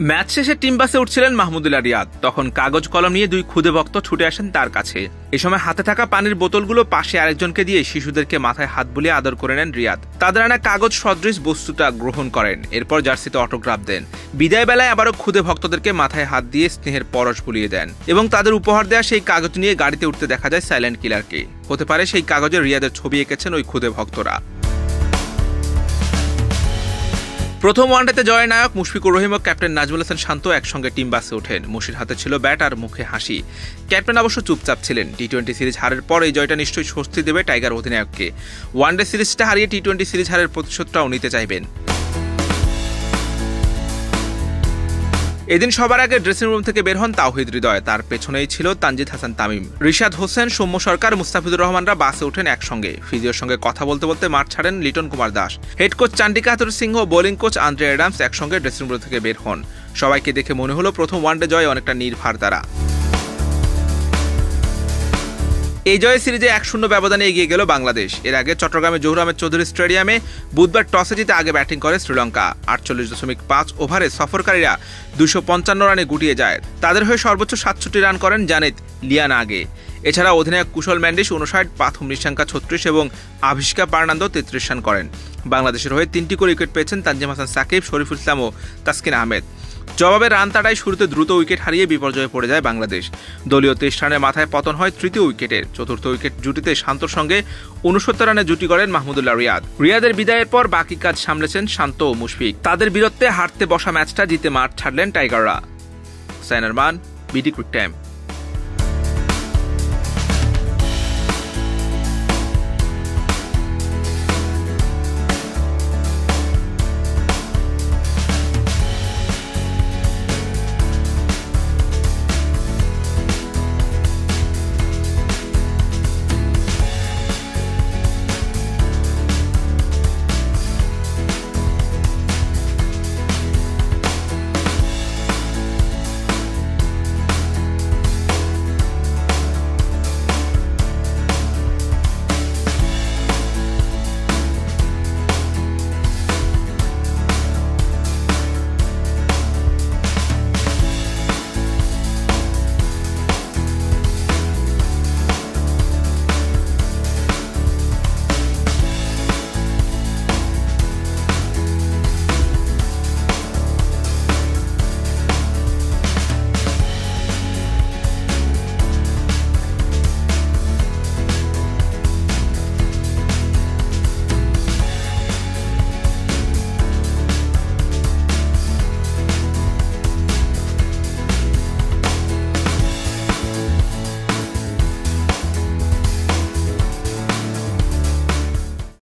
Match শেষে team বাসে উঠছিলেন মাহমুদুল্লাহ রিয়াদ তখন কাগজ কলম নিয়ে দুই ক্ষুদে ভক্ত ছুটে আসেন তার কাছে। এ সময় হাতে থাকা পানির বোতলগুলো পাশে আরেকজনকে দিয়ে শিশুদেরকে মাথায় হাত বুলিয়ে আদর করে নেন রিয়াদ। তাদের আনা কাগজ সদৃশ বস্তুটা গ্রহণ করেন, এরপর জার্সিতে অটোগ্রাফ দেন। বিদায় বেলায় আবারও ক্ষুদে ভক্তদেরকে মাথায় হাত দিয়ে স্নেহের পরশ বুলিয়ে দেন এবং তাদের উপহার দেওয়া সেই কাগজ নিয়ে গাড়িতে উঠতে দেখা যায় সাইলেন্ট কিলারকে। হতে পারে সেই কাগজে রিয়াদের ছবি এঁকেছেন ওই ক্ষুদে ভক্তরা। প্রথম ওয়ানডেতে জয়নায়ক মুশফিকুর রহিম ও ক্যাপ্টেন নাজমুল হাসান শান্ত একসঙ্গে টিম বাসে ওঠেন। মুশির হাতে ছিল ব্যাট আর মুখে হাসি। ক্যাপ্টেন অবশ্য চুপচাপ ছিলেন। টি টোয়েন্টি সিরিজ হারের পর এই জয়টা নিশ্চয়ই স্বস্তি দেবে টাইগার অধিনায়ককে। ওয়ানডে সিরিজটা হারিয়ে টি টোয়েন্টি সিরিজ হারের প্রতিশোধটাও নিতে চাইবেন। এদিন সবার আগে ড্রেসিং রুম থেকে বের হন তাওহিদ হৃদয়। তার পেছনেই ছিল তানজিদ হাসান তামিম। রিশাদ হোসেন, সৌম্য সরকার, মুস্তাফিজুর রহমানরা বাসে ওঠেন একসঙ্গে। ফিজিওর সঙ্গে কথা বলতে বলতে মাঠ ছাড়েন Liton Kumar Das. Head coach Chandika Hathurusingha bowling coach Andre Adams একসঙ্গে ড্রেসিং রুম থেকে বের হন। সবাইকে দেখে মনে হলো প্রথম ওয়ানডে জয় অনেকটা নির্ভার দ্বারা এই জয় সিরিজে এক শূন্য ব্যবধানে এগিয়ে গেল বাংলাদেশ। এর আগে চট্টগ্রামে জহুর চৌধুরী স্টেডিয়ামে বুধবার টসে জিতে আগে ব্যাটিং করে শ্রীলঙ্কা। আটচল্লিশ দশমিক পাঁচ ওভারে সফরকারীরা দুশো পঞ্চান্ন রানে গুটিয়ে যায়। তাদের হয়ে সর্বোচ্চ সাতষট্টি রান করেন জানিত লিয়ান আগে এছাড়া অধিনায়ক কুশল ম্যান্ডিস উনষাট পাথুম নিশাঙ্কা ছত্রিশ এবং আভিষ্কা পার্নান্দ তেত্রিশ রান করেন। বাংলাদেশের হয়ে তিনটি করে উইকেট পেয়েছেন তানজিম হাসান সাকিব, শরীফুল ইসলাম ও তাসকিন আহমেদ। জবাবে রান তাড়ায় শুরুতে দ্রুত উইকেট হারিয়ে বিপর্যয়ে পড়ে যায় বাংলাদেশ। দলীয় তেইশ রানের মাথায় পতন হয় তৃতীয় উইকেটের চতুর্থ উইকেট জুটিতে শান্তর সঙ্গে উনসত্তর রানে জুটি করেন মাহমুদুল্লাহ রিয়াদ। রিয়াদের বিদায়ের পর বাকি কাজ সামলেছেন শান্ত ও মুশফিক। তাদের বীরত্বে হারতে বসা ম্যাচটা জিতে মাঠ ছাড়লেন টাইগাররা। সাইনার মান বিডি কুইক টাইম।